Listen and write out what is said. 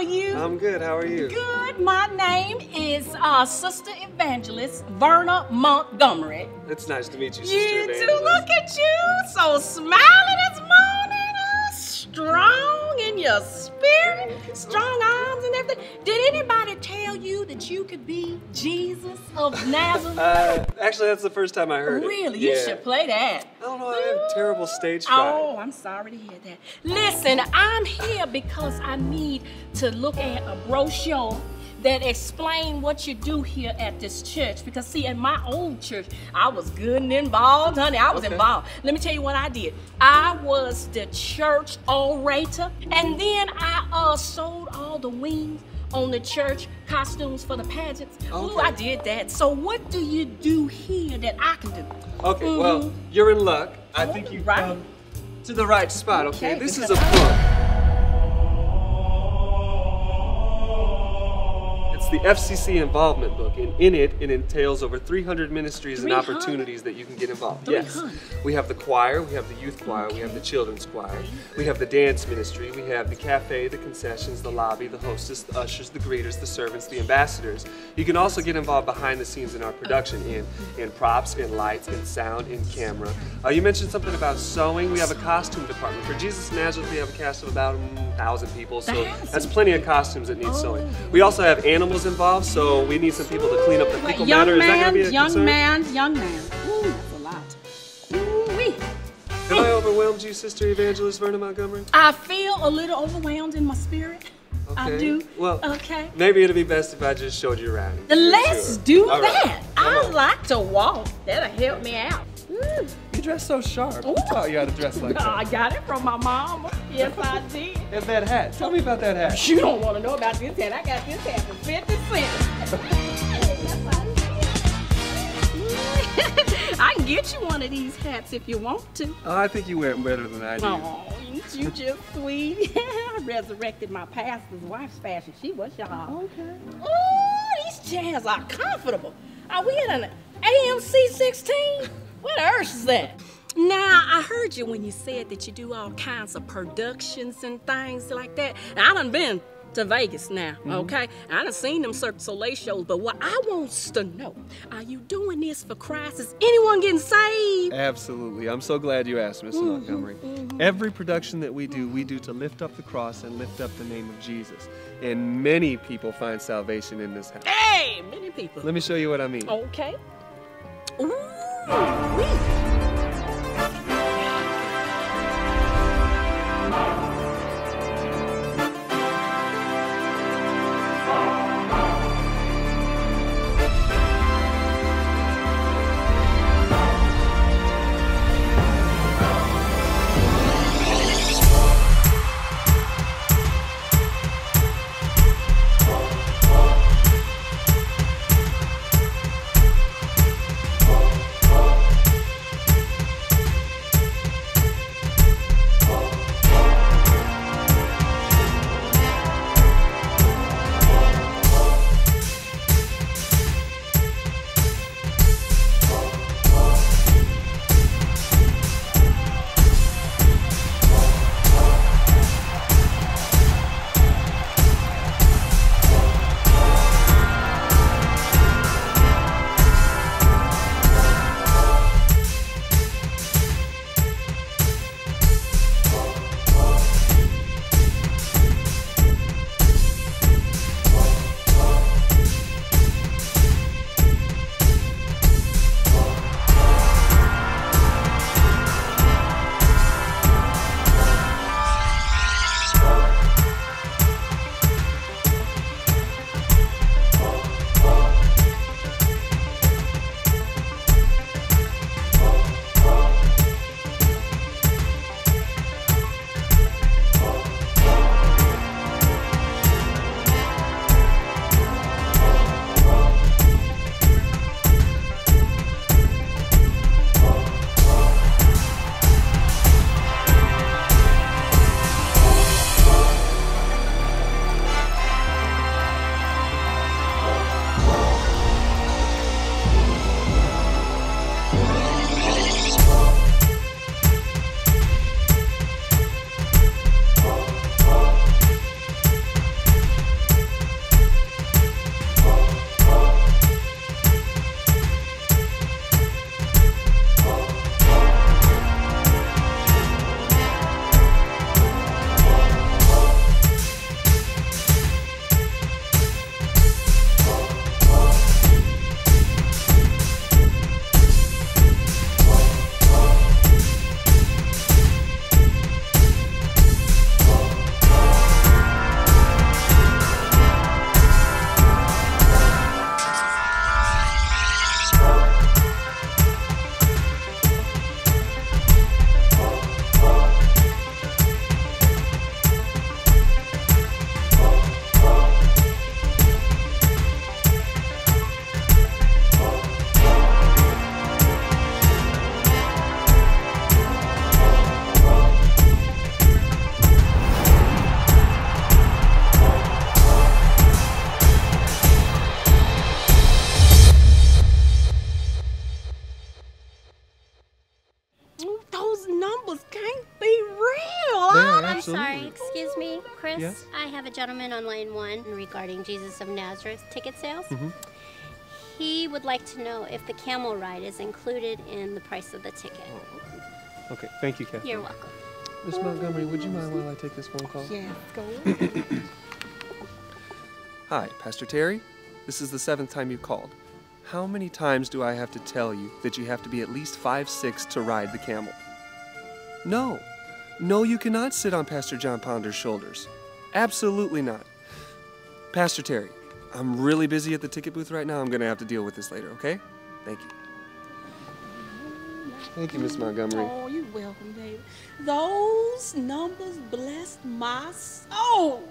you? I'm good. How are you? Good. My name is uh, Sister Evangelist Verna Montgomery. It's nice to meet you, Sister You Evangelist. too. Look at you, so smiling this morning, uh, strong your spirit, strong arms and everything. Did anybody tell you that you could be Jesus of Nazareth? Uh, actually, that's the first time I heard it. really? You Yeah. should play that. I don't know. I have a terrible stage fright. Oh, I'm sorry to hear that. Listen, I'm here because I need to look at a brochure that explain what you do here at this church. Because see, in my old church, I was good and involved, honey. I was Okay. involved. Let me tell you what I did. I was the church orator, and then I uh, sold all the wings on the church costumes for the pageants. Ooh, I did that. So what do you do here that I can do? Okay, well, you're in luck. I think you've Right. come to the right spot, okay? Okay, This is a book. It's the FCC involvement book, and in it, it entails over 300 ministries and opportunities that you can get involved. Yes. We have the choir, we have the youth choir, we have the children's choir, we have the dance ministry, we have the cafe, the concessions, the lobby, the hostess, the ushers, the greeters, the servants, the ambassadors. You can also get involved behind the scenes in our production in, in props, in lights, in sound, in camera. Uh, you mentioned something about sewing. We have a costume department. For Jesus Nazareth, we have a cast of about a thousand people, so that's plenty of costumes that need sewing. We also have animals involved, so we need some people to clean up the fecal young matter. Is that going to man, be a young concern? man, young man. Ooh, that's a lot. Ooh-wee. Have I overwhelmed you, Sister Evangelist Verna Montgomery? I feel a little overwhelmed in my spirit. I do. Well, okay. Maybe it'd be best if I just showed you around. Let's Sure. do All right. that. Come I like to walk. That'll help me out. Ooh. You dress so sharp. Ooh. Who taught you how to dress like that? I got it from my mama. Yes, I did. And that hat. Tell me about that hat. You don't want to know about this hat. I got this hat for 50 cents. I can get you one of these hats if you want to. Oh, I think you wear it better than I do. Oh, ain't you just sweet? I resurrected my pastor's wife's fashion. She was y'all. Okay. Ooh, these chairs are comfortable. Are we in an AMC 16? What earth is that? Now, I heard you when you said that you do all kinds of productions and things like that. Now, I done been to Vegas now, mm-hmm. okay? I done seen them Cirque du Soleil shows, but what I wants to know, are you doing this for Christ? Is anyone getting saved? Absolutely. I'm so glad you asked, Mr. Mm-hmm, Montgomery. Mm-hmm. Every production that we do, we do to lift up the cross and lift up the name of Jesus. And many people find salvation in this house. Hey, many people. Let me show you what I mean. Okay. Ooh, wee. Yes, Yes? I have a gentleman on line one regarding Jesus of Nazareth ticket sales. Mm-hmm. He would like to know if the camel ride is included in the price of the ticket. Okay, thank you, Kathy. You're welcome. Miss Montgomery, would you mind while I take this phone call? Yes, go Hi, Pastor Terry. This is the seventh time you've called. How many times do I have to tell you that you have to be at least five six to ride the camel? No. No, you cannot sit on Pastor John Ponder's shoulders. Absolutely not. Pastor Terry, I'm really busy at the ticket booth right now. I'm going to have to deal with this later, okay? Thank you. Thank you, Miss Montgomery. Oh, you're welcome, baby. Those numbers blessed my soul.